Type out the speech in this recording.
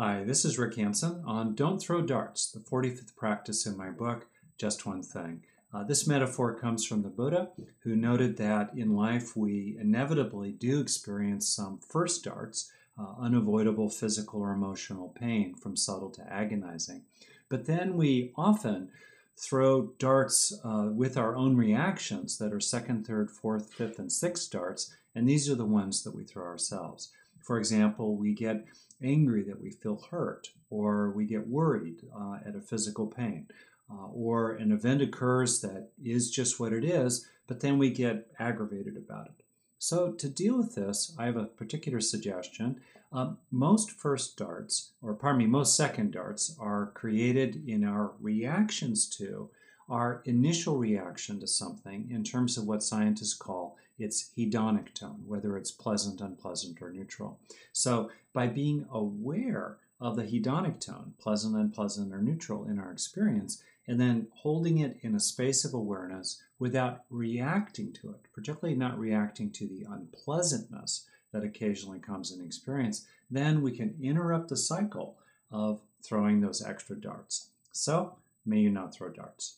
Hi, this is Rick Hanson on Don't Throw Darts, the 45th practice in my book, Just One Thing. Uh, this metaphor comes from the Buddha, who noted that in life we inevitably do experience some first darts, uh, unavoidable physical or emotional pain from subtle to agonizing. But then we often throw darts uh, with our own reactions that are second, third, fourth, fifth, and sixth darts, and these are the ones that we throw ourselves. For example, we get angry that we feel hurt, or we get worried uh, at a physical pain, uh, or an event occurs that is just what it is, but then we get aggravated about it. So, to deal with this, I have a particular suggestion. Um, most first darts, or pardon me, most second darts, are created in our reactions to our initial reaction to something in terms of what scientists call its hedonic tone, whether it's pleasant, unpleasant, or neutral. So, by being aware of the hedonic tone, pleasant, and unpleasant, or neutral in our experience, and then holding it in a space of awareness without reacting to it, particularly not reacting to the unpleasantness that occasionally comes in experience, then we can interrupt the cycle of throwing those extra darts. So, may you not throw darts.